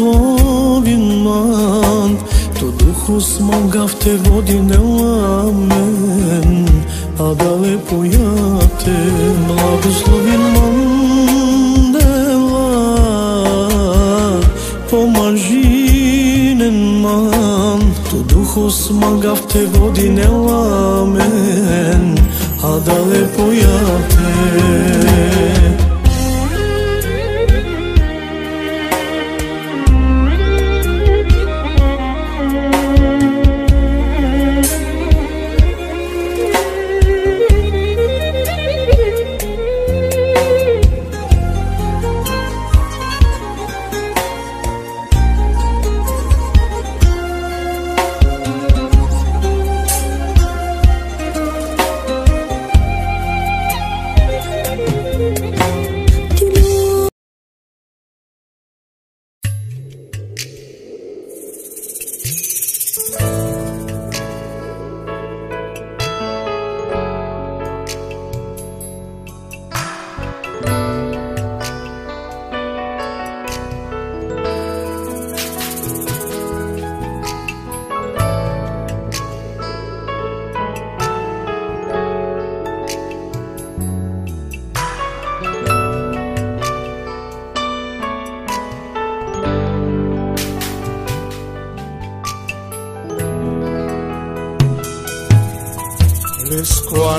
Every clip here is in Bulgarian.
основен манд То духу смогав те води не ламен А далеко ја те благословен мандела Помажинен ман То духу смогав те води не ламен А далеко ја те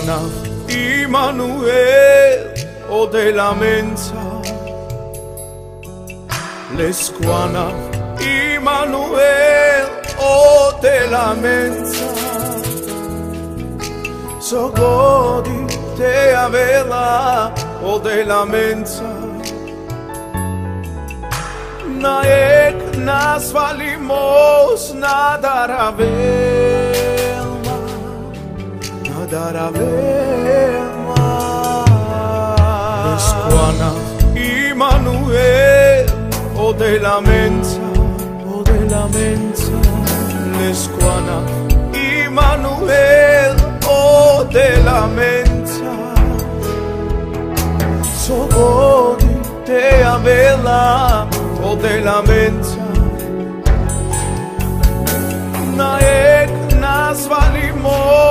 Juana y Manuel o de la Mensa. Les Juana y o de la Mensa. Sogodi te avela o de la Mensa. Naek nas valimos nadarave κατάλαβε Los Juanas y o oh de la mensa, o de la mensa. Les Immanuel, o oh de la mensa. Sogodi te avela, o de la mensa. Naek nas valimos.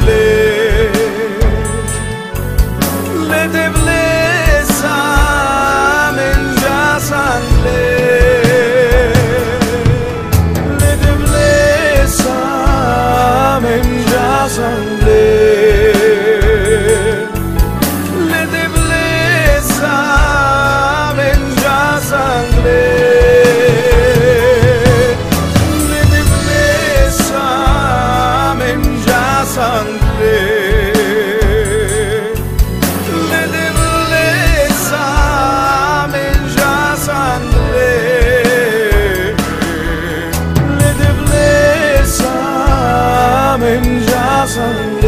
solid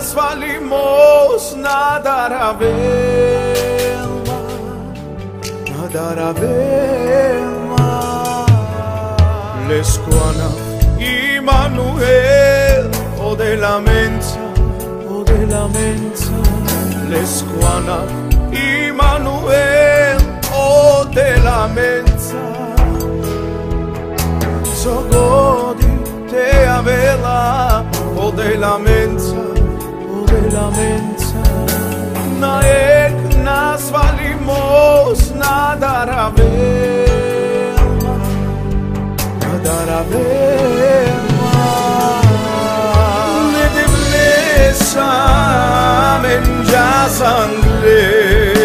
sua limosna daravema, daravema. Lescuana, Immanuel, o de la mensa, o de la mensa. Lescuana, Immanuel, o de la mensa. So godi te avela, o de la mensa lamenta Na ek nas valimos Nada ravema Nada ravema Ne devlesa Men ya sangre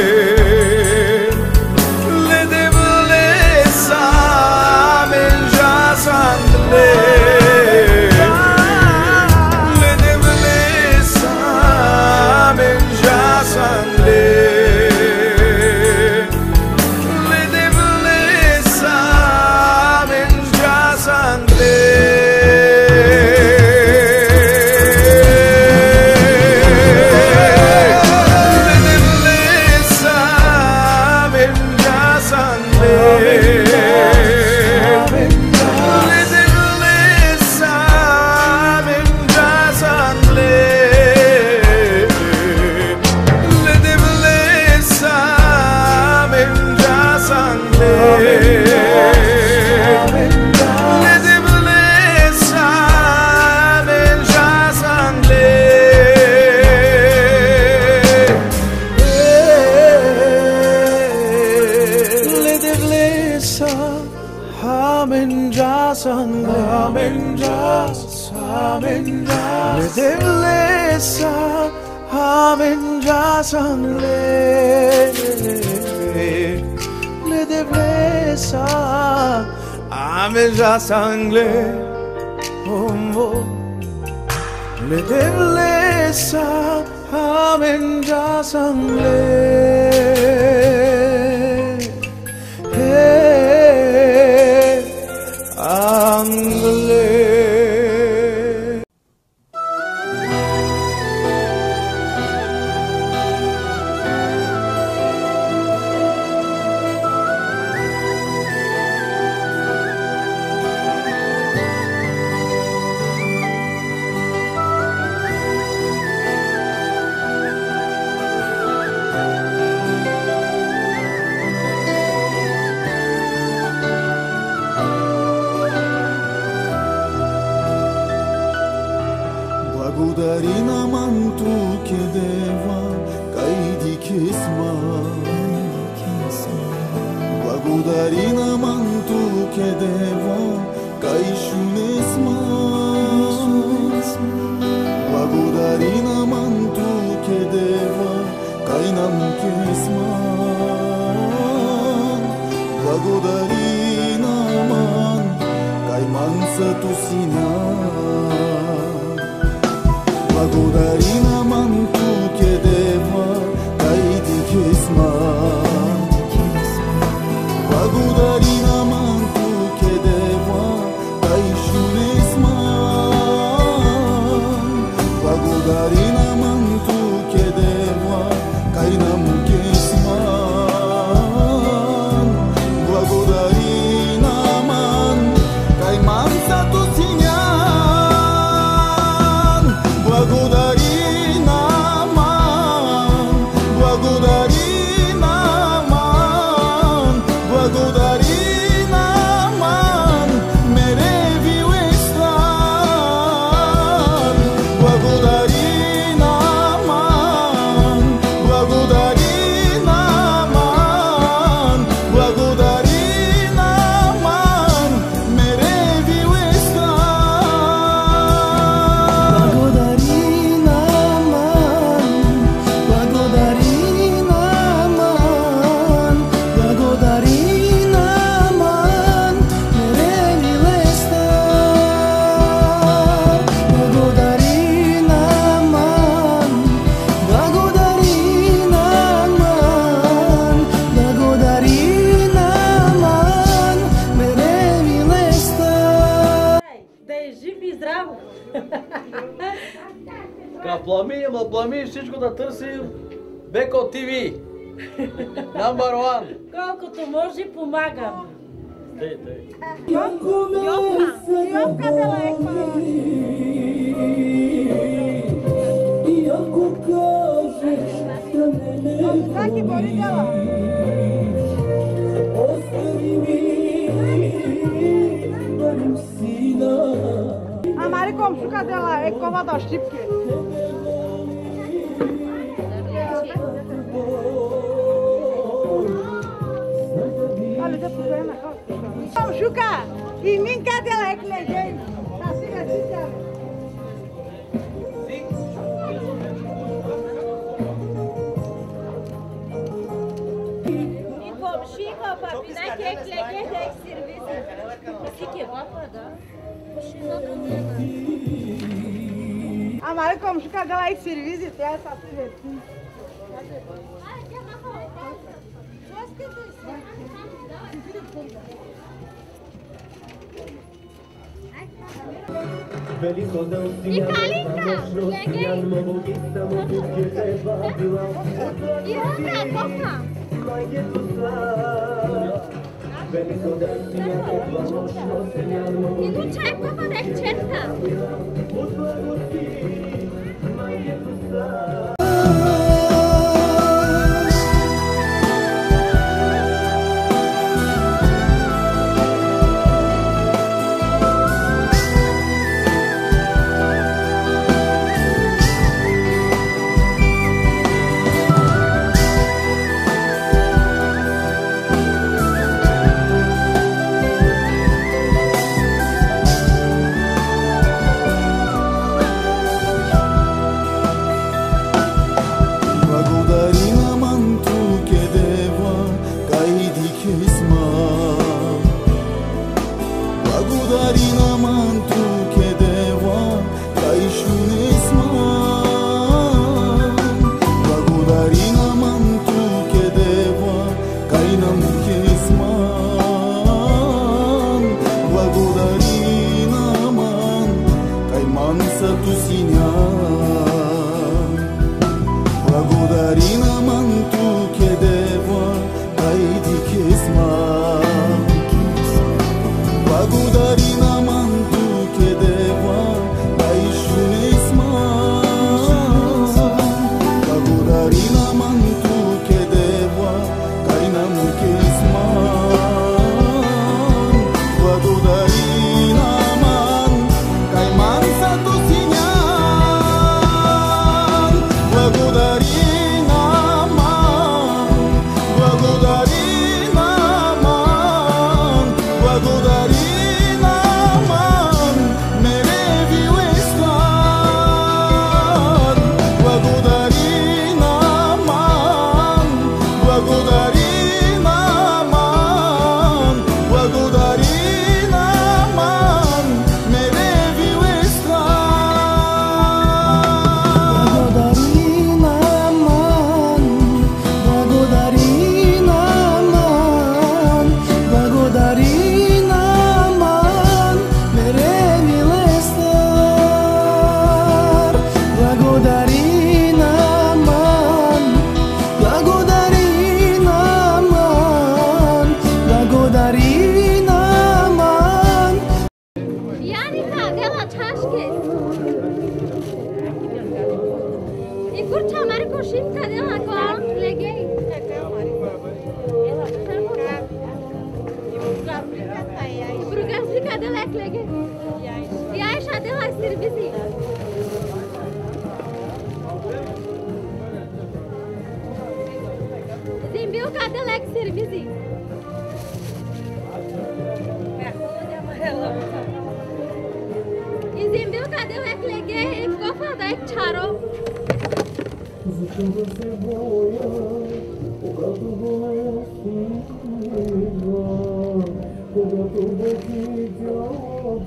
Angeles. Ка плами, ама плами всичко да търсим Беко ТВ. Number one. Колкото може, помагам. Тъй, тъй. Иако кажеш да не ме Остави ми Барем сина A Mari komşu kadela ek kova da şipki. Juca, imin katela ekleyeceğim. Nasıl geçeceğim? é que ekleyecek servisi. Sike vapa da. Amara komşu kadar serviço, servisi. Tem essa servisi. сервизи. Си ке вапа, да? Машина да A Mari komşu kadela ek servizi te essa servizi. Виталинка, легей. Ирана, кофа. И ну чай кофа да е черта. Благодари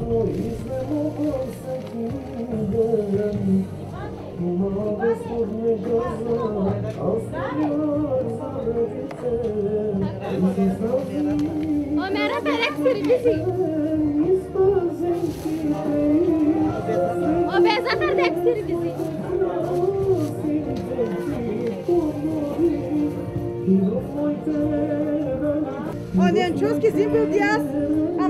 ръцете, и си знази O mera perek serviço. изпазен ти те. O тек сервизи.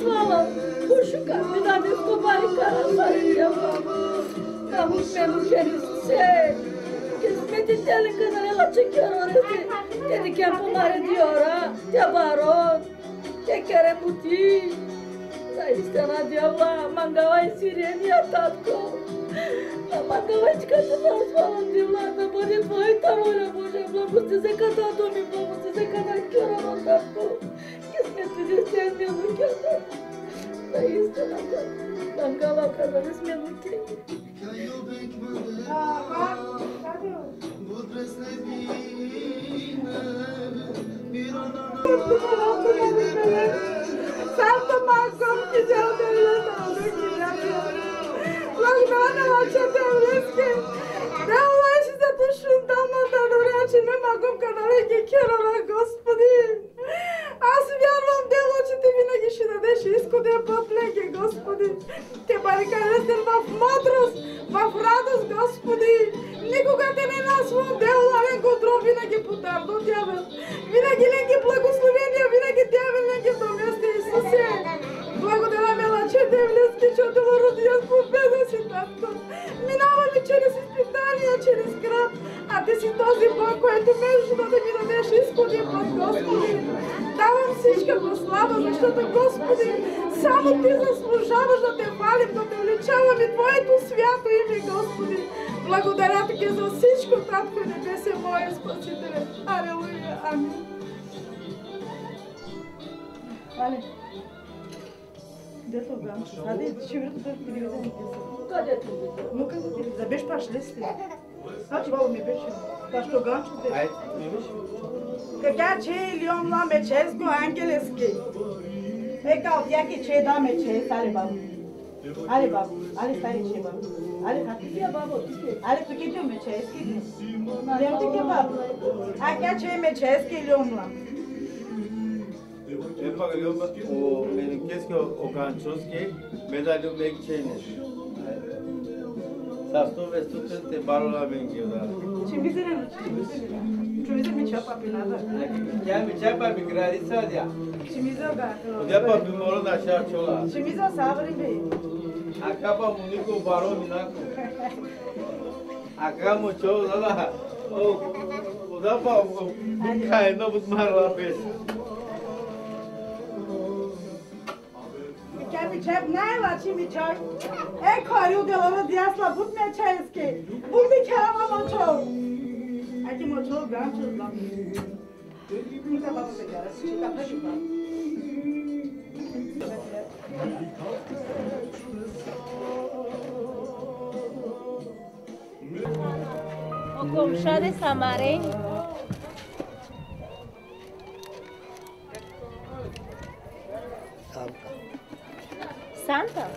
слава, пушка, куда не вступали карасария Там уж мен через все. Hizmetçilerin kızlarıyla çeker orası. Dedi ki bunları diyor ha. Tebarot. Çeker muti. Sayı sana diyorlar. Mangava isireni yatatko. Mangava çıkartın falan diyorlar da bari boyu tam öyle boşa. Bu size kadar domin bu size kadar kör ama tatlı. Hizmeti de sevmiyorum kendini. Zaistana da. Mangava kadar ismini ki. Santo Marcom que já o Deus não que já Logo não não acha Deus que não acha da tu шунтана да дорече не магам канале ги керала Господи. Аз вярвам дело, че ти винаги ще дадеш път леки, Господи. Те барикадесен в мъдрост, в радост, Господи. Никога те не на своя дело, ален контрол винаги подарно дявол. Винаги леки благословения, винаги дявол леки до места Исусе. Благодаря мила, че те влезки, че те родия с победа си, татко. Минаваме чрез изпитания, чрез град, а ти си този Бог, който между да ми дадеш изходи път, Господи. Давам всичка го слава, защото, Господи, само Ти заслужаваш да те хвалим, да те величавам и Твоето свято име, Господи. Благодаря Ти за всичко, Татко и Небесе, моя Спасителя. Алелуя. Амин. Вале. Где то ганчо? Аде, ще видя да телевизия. Къде ти видя? Ну как да телевизия? Беше паш лести. Значи баба ми беше. Та що ганчо беше. Така че Лион ла ме ческо ангелески. Ека от яки че да ме чес, але бабу. Але бабу, але стари че бабу. Але хати. Я бабо, ти си. Але тук ти ме чески. Лем ти ке бабу. А ка че ме чески Лион ла. pabellón o en el Kesky o Kanchoski, medalyon bekleyiniz. Sastur ve Stuttgart te barola benziyorlar. Şimdi bize ne? Şimdi mi çapa binada? Gel bir çapa bir gradisi hadi ya. Şimdi bize ben. Çapa bir moru da aşağı çola. Şimdi bize sabri bey. Akaba muniko baro minako. Akamo çoğu da la. O da pa bu kayna bu marla pes. ми чеп найла че ми чак. Е кори уделава дясла бут ме чески. Бут ми керама мочо. Аки мочо ганчо знам. Ника баба се гара, си чека преди ба. O comșa de samare. Santa?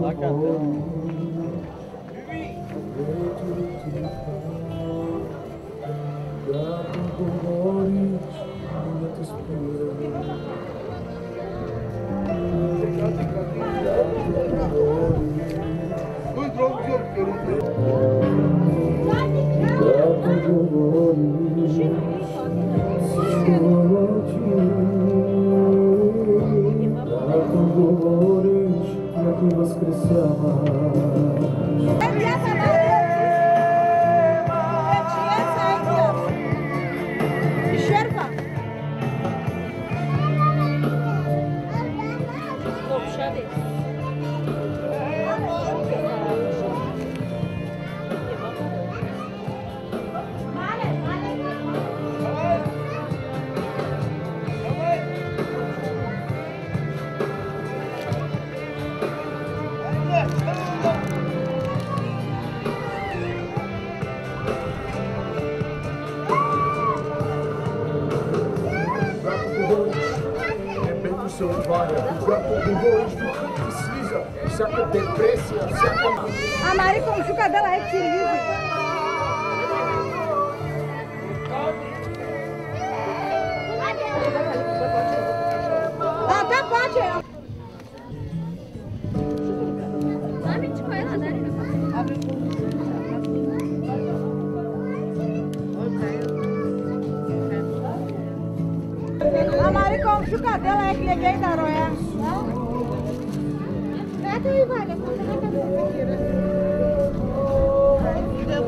Lá cantando. o jucadela é que é da roia. Mete aí, vai,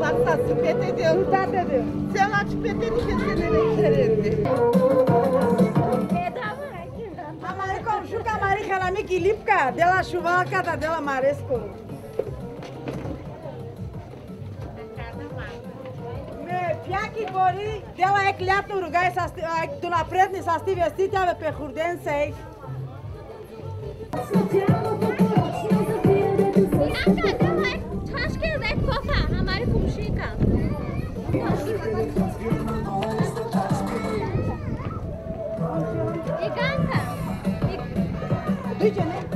eu faço se PT Não Tá, entendeu? Se ela te PT, não quer dizer nem A Amari, como juca, Amari, que ela me que dela chuva, ela cata dela, Maresco. Гори, дела е клятно ругай, до напредни са сти вестите, бе пехурден сей. Ianca, dela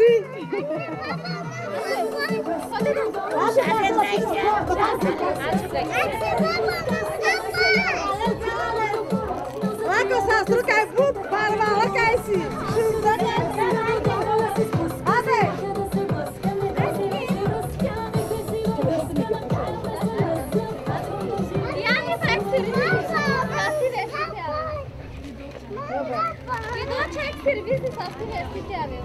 assim? Olha que o sastro cai, para lá, cai sim. Çek servisi sattı hepsi gelmiyor.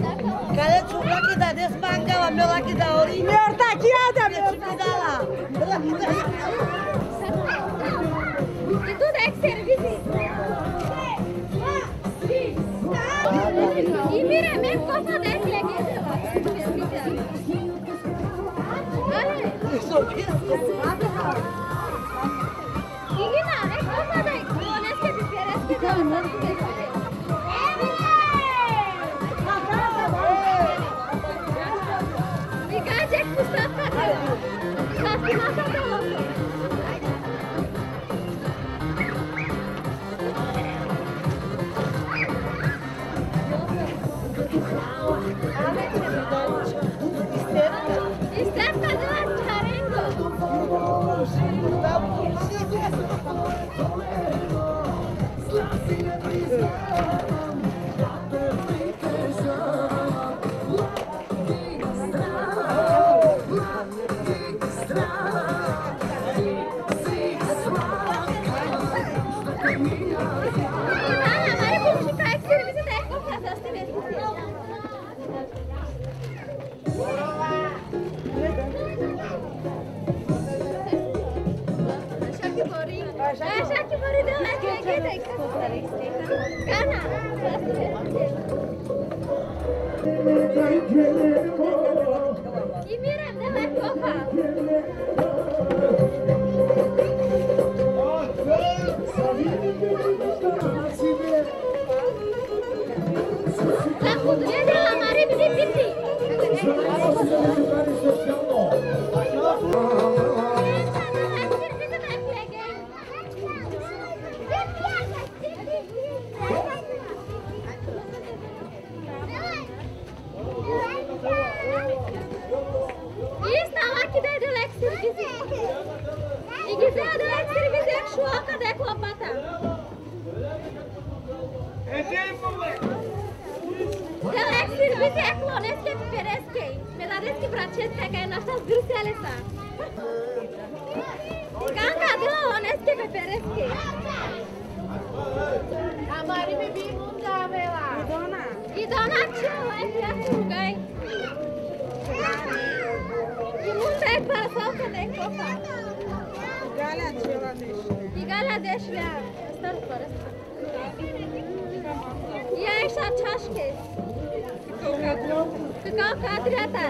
Kada čukla ki da des banka vam lola ki da ori. Mjorta ki ada mjorta dala. Tu da ek servisi. I mire me kofa da ek lege. İngin abi, kofa da ek. Oneske bir pereske. I donat ćemo leti, ja sam gaj. I muša je pa solka da je kopa. Gala ćela dešlja. I gala dešlja. Star porast. Ja je šta čaške. Kako kadrata. Kako kadrata.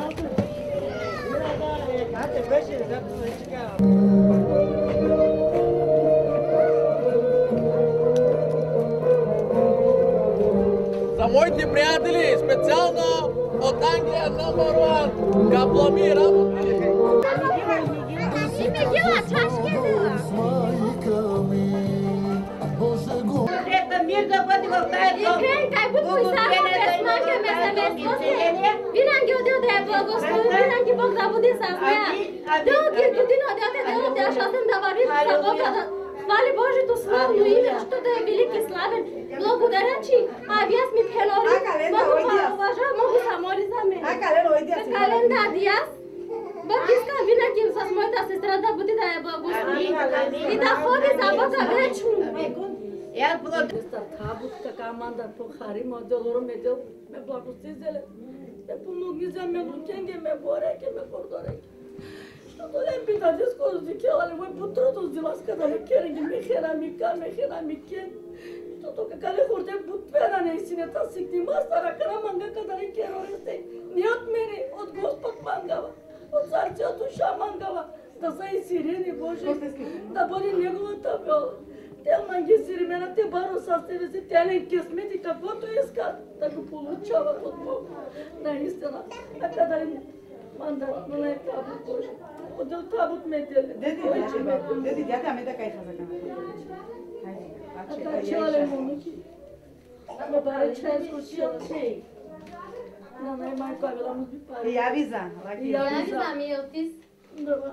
приятели, специално от Англия номер 1, Каплами работи. И Мигела чашке дела. Trebuie mir da pati va stai И крен кай бут писаха без манке ме се ме спосе. Винаги одел да е благослови, винаги Бог да буде с нея. Дълги години одел те дело да аз съм да върви за Бога Хвали Божието славно име, що да е велик и славен. Благодаря, че а вие сме пелори. Много уважавам, много са моли за мен. Календа Диас. Бог иска винаги с моята сестра да буде да я благослови. И да ходи за Бога вечно. Я Esta табут така манда по хари ма делоро ме дел ме благостизеле. Ме помогни за ме лукенге, ме бореке, ме кордореке. Защото не пита диско си келали мой путрото си ласка да не кереги ми хера ми ка, ме хера ми кен. Защото какале хорте бутвера не синета сикни мастара кара манга када не кероресте. Не от мене, от Господ мангава. От царцето ша мангава. Да са и сирени Боже. Да бъде неговата воля. Те манги сиремена, те баро с себе си, тя не кисмет и каквото искат да го получават от Бог. Наистина. А kada им манда, но не е табут Боже. Отдел табут ме деле. Деди, Кой че ме деди, деди, дядя ме да кайфа за kana. Така чале момики. Ме баре чайско чела. На най-майко е била му би пари. И авиза, лаки. И авиза. Avisa mi otis. Добре.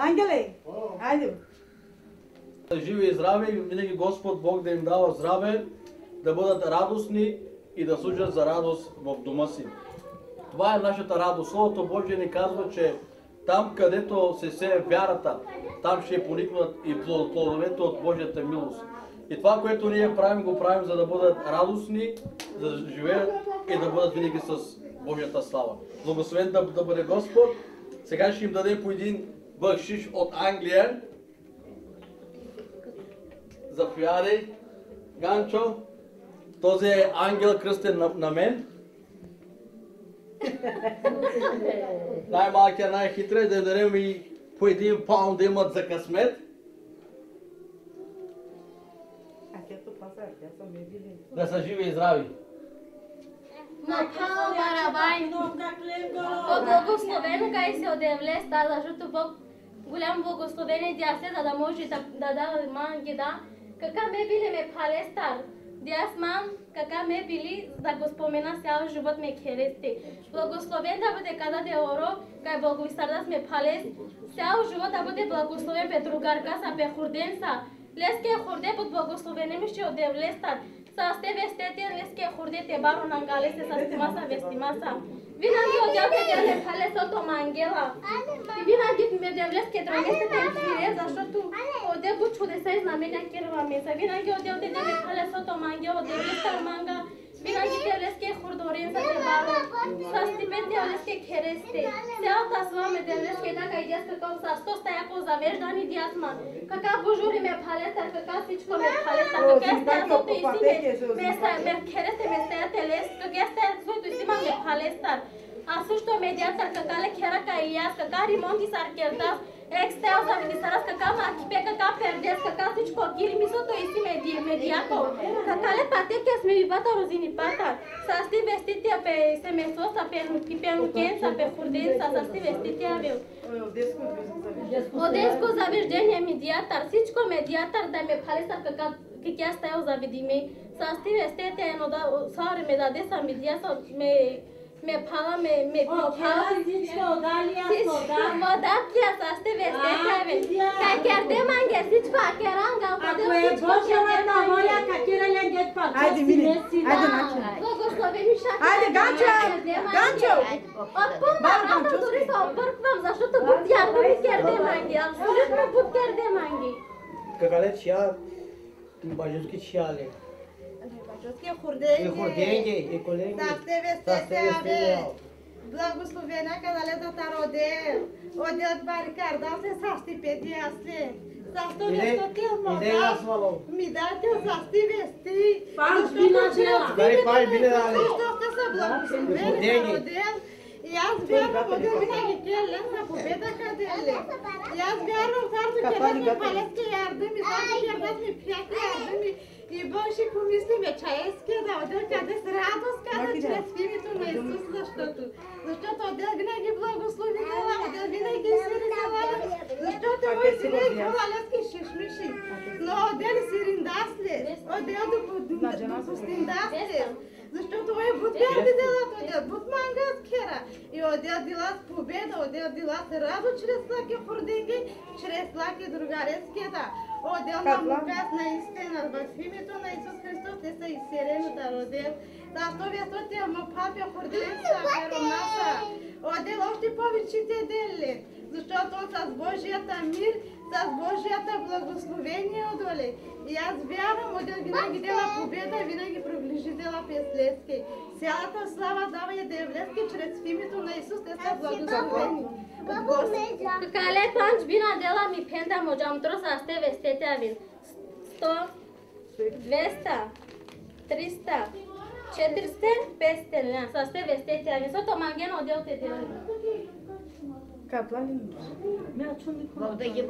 Ангеле, айде. Живи и здрави, винаги Господ Бог да им дава здраве, да бъдат радостни и да служат за радост в дома си. Това е нашата радост. Словото Божие ни казва, че там, където се сее вярата, там ще поникнат и плод- плодовете от Божията милост. И това, което ние правим, го правим, за да бъдат радостни, за да живеят и да бъдат винаги с Божията слава. Благословен да, да бъде Господ. Сега ще им дадем по един бъкшиш от Англия. Заповядай, Ганчо. Този е ангел кръстен на, на мен. Най-малкият, най-хитрия, да дадем и по един паунд да имат за късмет. Да са живи и здрави. Махал барабай. Благословено кай се одевле ста, защото Бог голям благословение дя се, да да може да да да ман ги да. Кака ме били ме палестар. Дяс ман, кака ме били, да го спомена цял живот ме кересте. Благословен да бъде када де оро, кай благовистар да сме палес. Цял живот да бъде благословен пе другарка са, пе хурден са. Леске хурде под благословение ми ще одевлестар. Sa ste vestete leske khurde te baro nangale se sa stimasa Τότε δεν θα λε το μαγγέλα. Τις να γίνει με δεύτερη θα σου του. Ο που σου δε να μην ακέρβα να δεν θα λε το δεν θα λε το μαγγέλα. Και χορδορίε θα σε βάλω. Σας τις με δεύτερη και κερέστε. Σε όλα σου με δεύτερη σε κόμπ σα. Τόσα τα έχω δεν είναι διάσμα. Κακά Sar kertas. Extel sa mi disaras kaka ma kipe kaka perdes, kaka sichko giri mi so to isime di mediato. Kaka le pate kes me vibata rozini pata. Sa sti vestitia pe se me so sa pe pe nukensa pe hurdensa, sa sti vestitia aveu. Ой, деско, деско. Одеско завеждение медиатор, всичко медиатор да ме палеса кака какя стая заведиме. Са стиве стете едно да саре ме даде са медиаса ме मैं फाला में मैं ओ फाला जिसको गालियां तो गाल मदद किया सस्ते वैसे क्या में क्या कर दे मांगे सिच पा के रंगा को दे सिच पा के रंगा बोला का किरा ले गेट पा हाइदी मिनी हाइदी नाचो वो गोश्तो ve müşak हाइदी gancho gancho bakmam çok duru bakmam zaşo to but yardım कर दे मांगे absolut but कर दे मांगे कगाले छिया तुम बाजुस की छिया ले Εχούντει να αυτείς τις ευχαριστίες, δώρα μου συνέναγαν λένε τα ρούχα, οδήρατε μαρκαριάς τις σαστι παιδιά στις σαστούνες ότι είμαι μισάρτιος σαστι βεστί, πάντα μπήκειας, δεν παίδεις αντί τους τόσα blog συνέναγαν και τα ρούχα. Είσαι μια νομίζω ότι είχες λένε να πουπέτα κανένα, είσαι μια νομίζω ότι είχες παλέσκ И Боже, помислиме, чаеския да одел къде с радост, да. чрез името на Исус, защото. Защото одел винаги благослови дела, одел винаги сири дела, защото е си сине го дяс. хвалески шишмиши. Но одел сириндасле, одел допустиндасле. Защото е будбяди делат, одел будмангас кера. И одел дела с победа, одел дела с радо чрез лаки хординги, чрез лаки другареския да. Одел на Капла. мукас на истина, в името на Исус Христос те са изселени да. Да, сто весто те му папя хорденца, веронаса. Одел още повече те дели, защото с Божията мир, с Божията благословение одоле. И аз вярвам, одел винаги дела победа, винаги приближи дела Песлески. Цялата слава дава и Девлески, чрез името на Исус те са благословени. От Господа. Кале панч бина дела ми пенда можам трос асте вестете авин. Сто, двеста, триста, четиристен, пестен, ля. Састе вестете авин. Сото манген одел те дели. Каплани. Бог да ги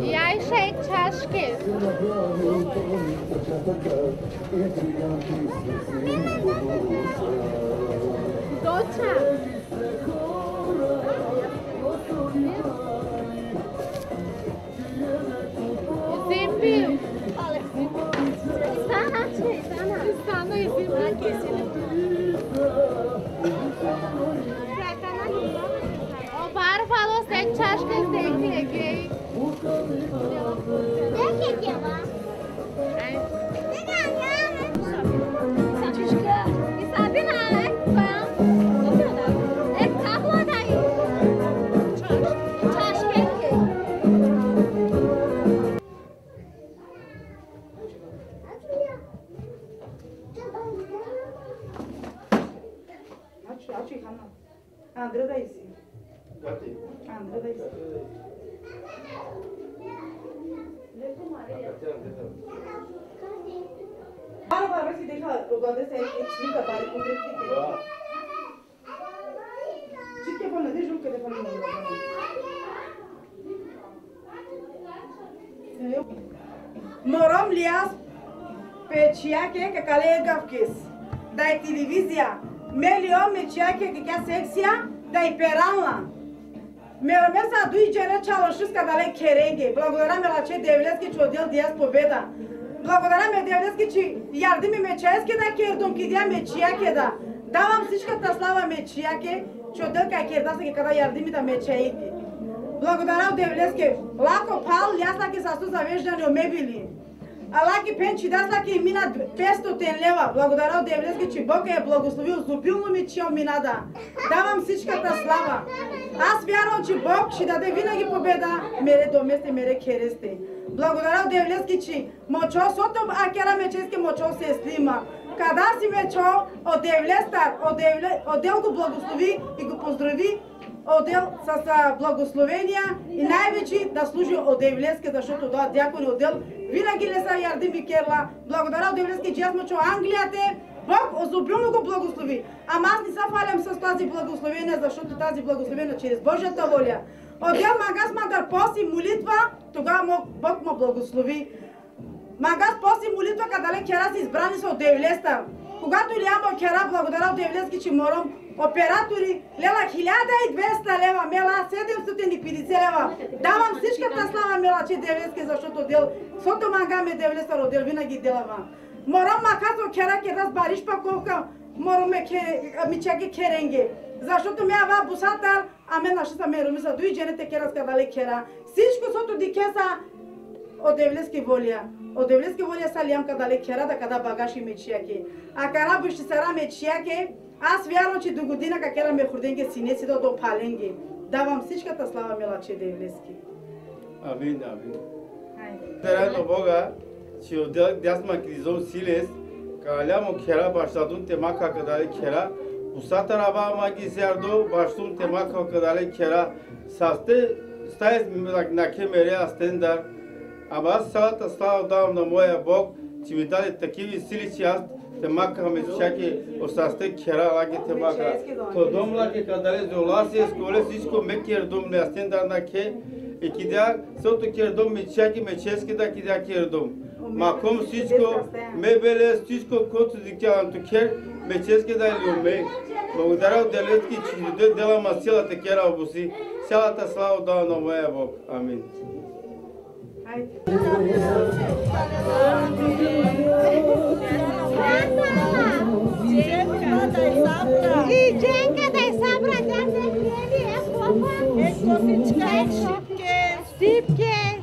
Jajszek czaszki. Doca. Zimbił. Ale Sana şey, sana. Sana izin ver kesinlikle. O bar falou sete, acho que ciache că cale gafkes. Dai televizia. Melio me ciache că ca sexia, dai peranla. Мерамеса дуи джере чалашиска дале керенге. Благодараме лаче девлески че одел диас победа. Благодараме девлески че ярдими мечески да кердом кидия мечияке да. Давам всичката слава мечияке, че одел ка керда се када ярдими да мечеики. Благодарам девлески. Лако пал лясаки сасу завеждани омебили. Алаки пенчи даслаки мина 500 лева. Благодарам девлески, че Бог е благословил зубилно ми чио минада. Давам всичката слава. Аз вярвам, че Бог ще даде винаги победа, мере доместе, мере кересте. Благодаря Девлески, че мочо, сото акера мечески мочо се слима. Када си мечо, от Девлеста, отдел го благослови и го поздрави, отдел с благословения и най-вече да служи от Девлески, защото да дякони отдел винаги не са ярди ми керла. Благодаря Девлески, че аз мочо Англията е Бог озубилно го благослови. Ама аз не се фалям с тази благословение, защото тази благословение чрез Божията воля. Отдел магаз магар пост и молитва, тогава Бог му благослови. Магаз пост и молитва, кадале кера си избрани са от Девлеста. Когато Илиан кера благодаря от Девлески, че морам оператори, лела 1200 лева, мела 750 лева. Давам всичката слава мела, че девлеске, защото дел, сото мангаме девлеса родил, винаги делава. Морам маказо кера ке раз бариш паковка, мороме ке ми чаки керенге. Защото ме ава бусатар, а ме наши са меруми са дуи жените кера скадали кера. Всичко сото дикеса од девлески волија. Од девлески волија са лијам када ле кера да када багаши мечијаке. А кара бушти сара мечијаке, аз вярвам, че до година ка кера ме хурденге синеси до до паленге. Давам всичката слава мелаче девлески. Амин, амин. Терено Бога, че отдел дясма кризон силес, калямо кера баштадун темака кадали кера, Усата раба маги сердо, баштун темака кадали кера, састе стаес на кемере астендар, ама аз цялата слава давам на моя Бог, че ми даде такива сили, че аз То дом лаги кадале золаси сколе всичко ме кер дом не астендар на ке, и кидя, сото кер дом ми чаки ме чески да кидя кер дом. Маком всичко, мебеле, всичко, което дикявам то кер, ме чески да или уме. Благодаря от Делецки, че дойде дела ма силата кера обуси. Цялата слава дава на моя Бог. Амин. И Sipke, Sipke.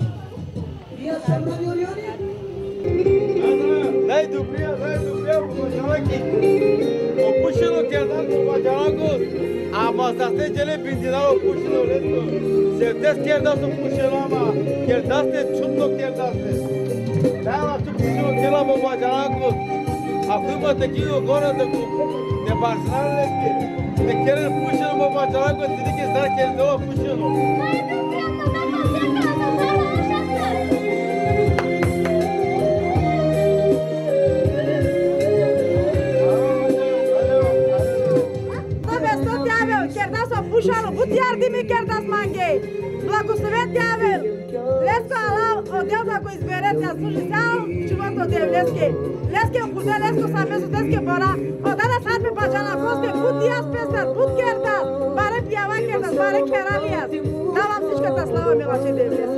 Lei do Bria, lei do Bria, o aqui. O puxino que anda com o diálogo, a mostraste de ele pintirá o puxino lento. o que anda o puxino, ama, que andaste, o que andaste. Leva o que ela bomba. A firma te quinho agora, te Barcelona, Pequena puxa no meu batalhão, quando ele quiser que ele deu uma puxa dar butjar dimi kertas mange. diabo. Avel. Lesko alao, o da ko izberete, a služi sao, čuvato devleske. Leske u lesco lesko o mesu, leske bora, pela CBB.